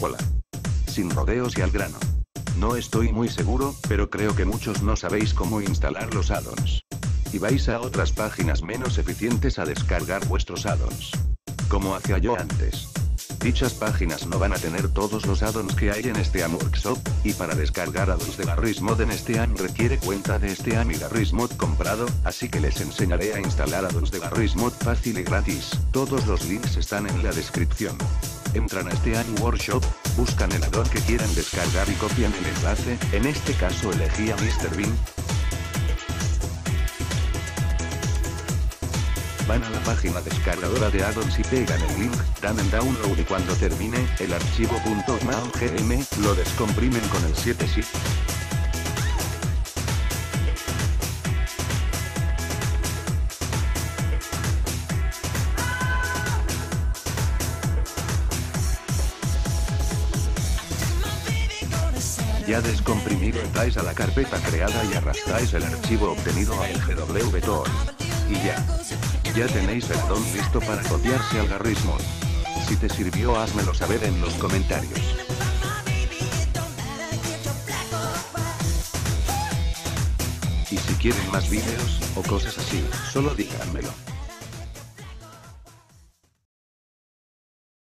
Hola. Sin rodeos y al grano. No estoy muy seguro, pero creo que muchos no sabéis cómo instalar los addons. Y vais a otras páginas menos eficientes a descargar vuestros addons. Como hacía yo antes. Dichas páginas no van a tener todos los addons que hay en este AM Workshop, y para descargar addons de Garry's en este AM requiere cuenta de este AM y Garry's comprado, así que les enseñaré a instalar addons de Garry's fácil y gratis, todos los links están en la descripción. Entran a este AM Workshop, buscan el addon que quieran descargar y copian el enlace, en este caso elegí a Mr. Bean, van a la página descargadora de addons y pegan el link, dan en download y cuando termine, el archivo .mauGM, lo descomprimen con el 7zip. Ya descomprimido entráis a la carpeta creada y arrastráis el archivo obtenido a GW Y ya. Ya tenéis el don listo para copiarse al garrismo. Si te sirvió házmelo saber en los comentarios. Y si quieren más vídeos, o cosas así, solo díganmelo.